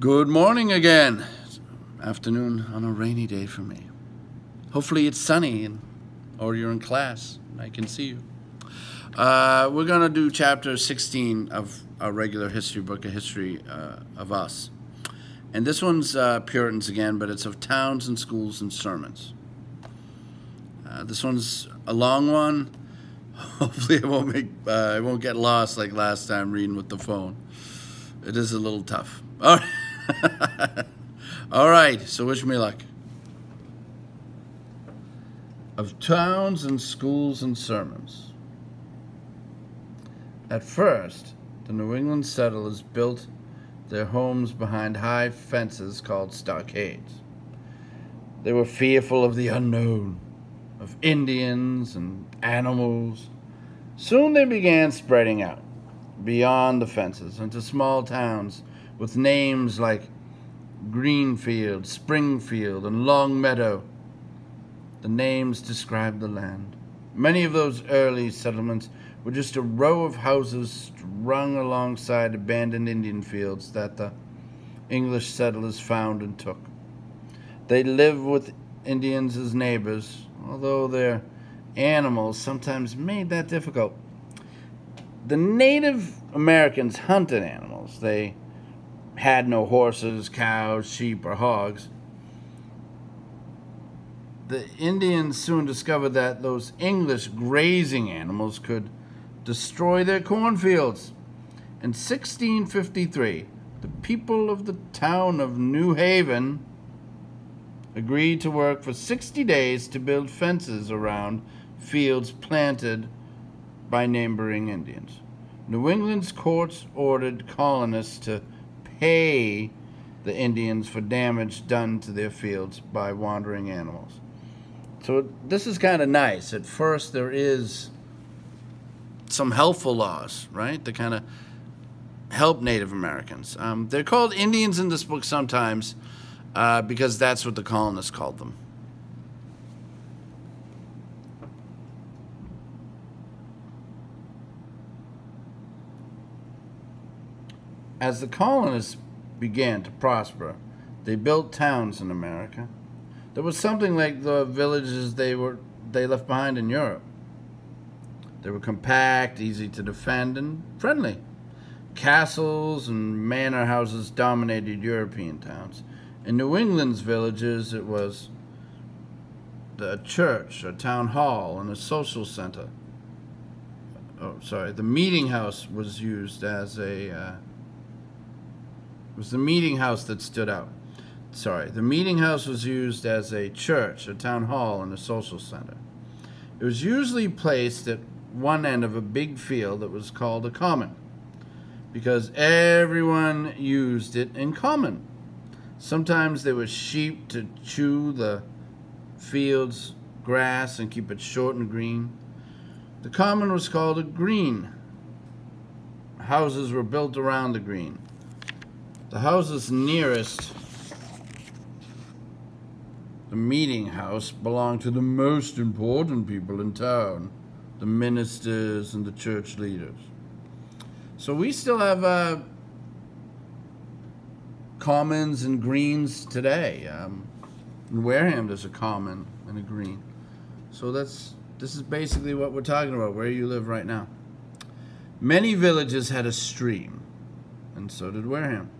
Good morning again. Afternoon on a rainy day for me. Hopefully it's sunny and or you're in class and I can see you. Uh, we're going to do chapter 16 of our regular history book, A History uh, of Us. And this one's uh, Puritans again, but it's of towns and schools and sermons. Uh, this one's a long one. Hopefully, it won't make uh, I won't get lost like last time reading with the phone. It is a little tough. All right. All right. So wish me luck. Of towns and schools and sermons. At first, the New England settlers built their homes behind high fences called stockades. They were fearful of the unknown, of Indians and animals. Soon they began spreading out beyond the fences into small towns with names like Greenfield, Springfield, and Long Meadow. The names describe the land. Many of those early settlements were just a row of houses strung alongside abandoned Indian fields that the English settlers found and took. They lived with Indians as neighbors, although their animals sometimes made that difficult. The Native Americans hunted animals. They had no horses, cows, sheep, or hogs. The Indians soon discovered that those English grazing animals could destroy their cornfields. In 1653, the people of the town of New Haven agreed to work for 60 days to build fences around fields planted by neighboring Indians. New England's courts ordered colonists to pay the Indians for damage done to their fields by wandering animals. So this is kind of nice. At first, there is some helpful laws, right? To kind of help Native Americans. Um, they're called Indians in this book sometimes uh, because that's what the colonists called them. As the colonists began to prosper, they built towns in America. There was something like the villages they were they left behind in Europe. They were compact, easy to defend, and friendly. Castles and manor houses dominated European towns. In New England's villages, it was the church, a town hall, and a social center. Oh, sorry. The meeting house was used as a. Uh, was the meeting house that stood out. Sorry. The meeting house was used as a church, a town hall, and a social center. It was usually placed at one end of a big field that was called a common because everyone used it in common. Sometimes there were sheep to chew the field's grass and keep it short and green. The common was called a green. Houses were built around the green. The houses nearest the meeting house belonged to the most important people in town the ministers and the church leaders. So we still have uh, commons and greens today. Um, in Wareham, there's a common and a green. So that's this is basically what we're talking about, where you live right now. Many villages had a stream, and so did Wareham.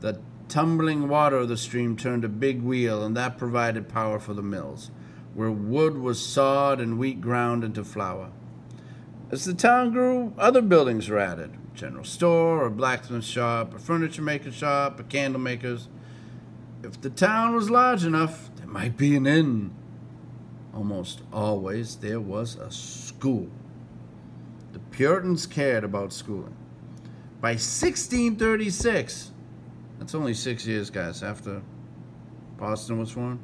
The tumbling water of the stream turned a big wheel, and that provided power for the mills where wood was sawed and wheat ground into flour. As the town grew, other buildings were added general store, a blacksmith shop, a furniture maker shop, a candle maker's. If the town was large enough, there might be an inn. Almost always there was a school. The Puritans cared about schooling. By 1636, that's only six years, guys, after Boston was formed.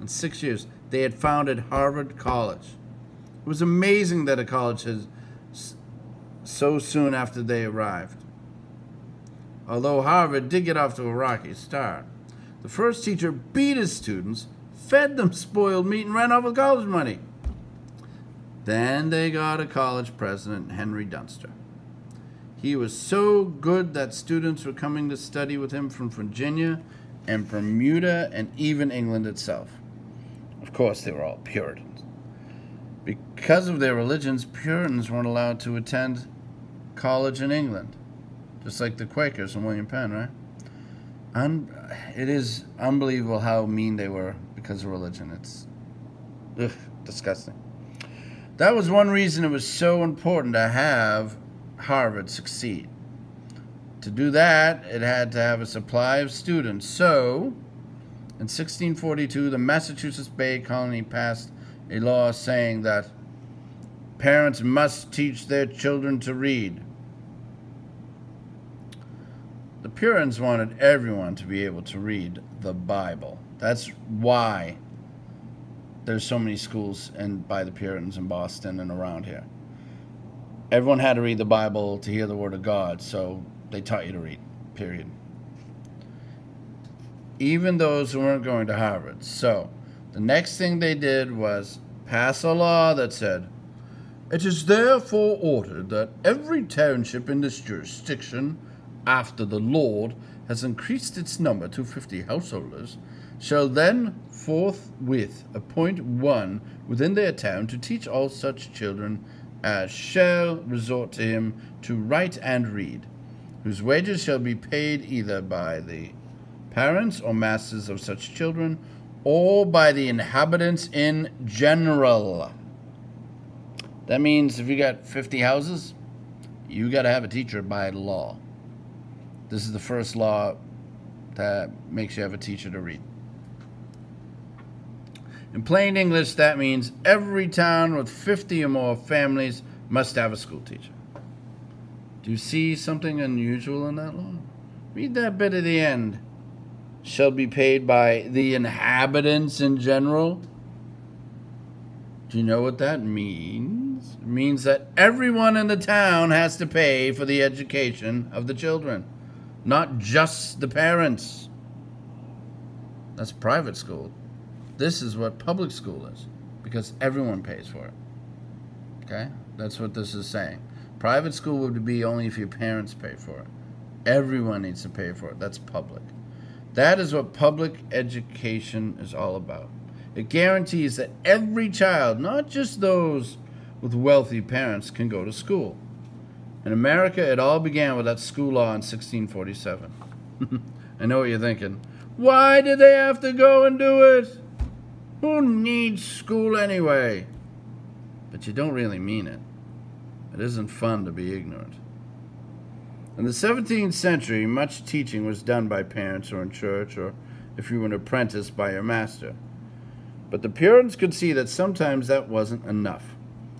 In six years, they had founded Harvard College. It was amazing that a college had so soon after they arrived. Although Harvard did get off to a rocky start, the first teacher beat his students, fed them spoiled meat, and ran off with college money. Then they got a college president, Henry Dunster. He was so good that students were coming to study with him from Virginia and Bermuda and even England itself. Of course, they were all Puritans. Because of their religions, Puritans weren't allowed to attend college in England, just like the Quakers and William Penn, right? Un- it is unbelievable how mean they were because of religion. It's ugh, disgusting. That was one reason it was so important to have Harvard succeed. To do that, it had to have a supply of students. So, in 1642, the Massachusetts Bay Colony passed a law saying that parents must teach their children to read. The Puritans wanted everyone to be able to read the Bible. That's why there's so many schools and by the Puritans in Boston and around here. Everyone had to read the Bible to hear the word of God, so they taught you to read. Period. Even those who weren't going to Harvard. So, the next thing they did was pass a law that said, It is therefore ordered that every township in this jurisdiction, after the Lord has increased its number to fifty householders, shall then forthwith appoint one within their town to teach all such children as shall resort to him to write and read, whose wages shall be paid either by the parents or masters of such children, or by the inhabitants in general. That means if you got 50 houses, you got to have a teacher by law. This is the first law that makes you have a teacher to read. In plain English, that means every town with 50 or more families must have a school teacher. Do you see something unusual in that law? Read that bit at the end. Shall be paid by the inhabitants in general. Do you know what that means? It means that everyone in the town has to pay for the education of the children, not just the parents. That's private school. This is what public school is because everyone pays for it. Okay? That's what this is saying. Private school would be only if your parents pay for it. Everyone needs to pay for it. That's public. That is what public education is all about. It guarantees that every child, not just those with wealthy parents, can go to school. In America, it all began with that school law in 1647. I know what you're thinking. Why did they have to go and do it? Who needs school anyway? But you don't really mean it. It isn't fun to be ignorant. In the 17th century, much teaching was done by parents or in church, or if you were an apprentice, by your master. But the Puritans could see that sometimes that wasn't enough.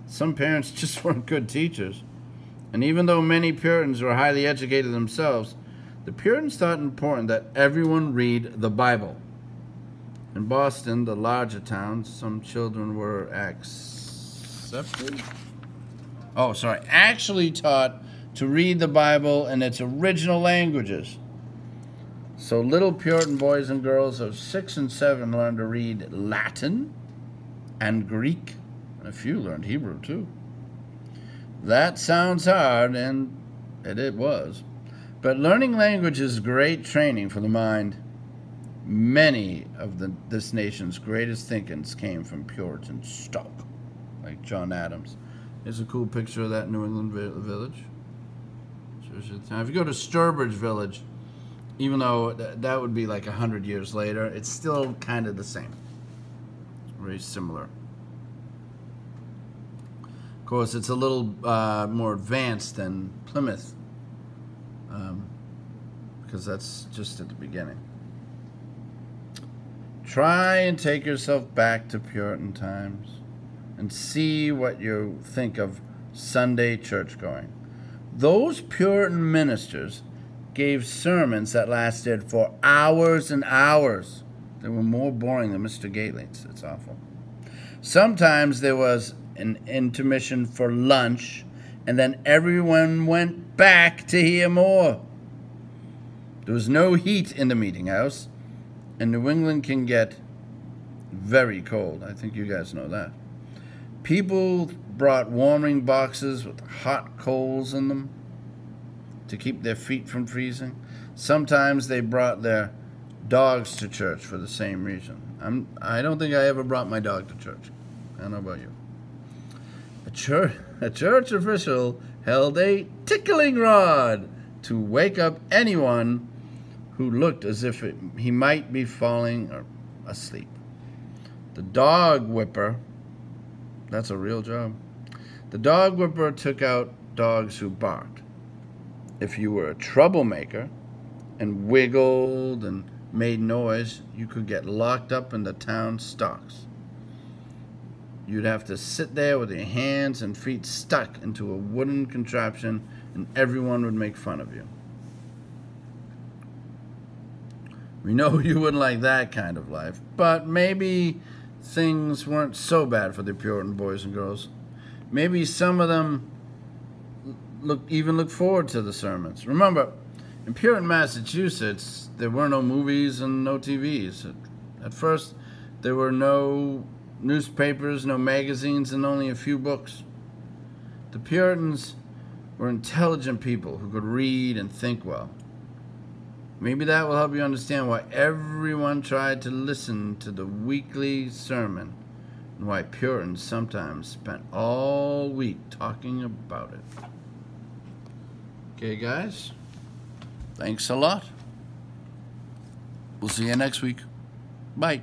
Some parents just weren't good teachers. And even though many Puritans were highly educated themselves, the Puritans thought it important that everyone read the Bible. In Boston, the larger towns, some children were accepted. Oh, sorry, actually taught to read the Bible in its original languages. So little Puritan boys and girls of six and seven learned to read Latin and Greek, and a few learned Hebrew too. That sounds hard, and it, it was. But learning language is great training for the mind. Many of the, this nation's greatest thinkings came from Puritan stock, like John Adams. Here's a cool picture of that New England village. If you go to Sturbridge Village, even though that would be like a hundred years later, it's still kind of the same. Very similar. Of course, it's a little uh, more advanced than Plymouth, um, because that's just at the beginning. Try and take yourself back to Puritan times and see what you think of Sunday church going. Those Puritan ministers gave sermons that lasted for hours and hours. They were more boring than Mr. Gately's. It's awful. Sometimes there was an intermission for lunch, and then everyone went back to hear more. There was no heat in the meeting house and New England can get very cold. I think you guys know that. People brought warming boxes with hot coals in them. to keep their feet from freezing. Sometimes they brought their dogs to church for the same reason. I'm, I don't think I ever brought my dog to church. I don't know about you. A church, a church official held a tickling rod to wake up anyone who looked as if it, he might be falling asleep. The dog whipper, that's a real job. The dog whipper took out dogs who barked. If you were a troublemaker and wiggled and made noise, you could get locked up in the town stocks. You'd have to sit there with your hands and feet stuck into a wooden contraption, and everyone would make fun of you. We know you wouldn't like that kind of life, but maybe things weren't so bad for the Puritan boys and girls. Maybe some of them look even looked forward to the sermons. Remember, in Puritan Massachusetts, there were no movies and no TVs. At first, there were no newspapers, no magazines, and only a few books. The Puritans were intelligent people who could read and think well. Maybe that will help you understand why everyone tried to listen to the weekly sermon and why Puritans sometimes spent all week talking about it. Okay, guys, thanks a lot. We'll see you next week. Bye.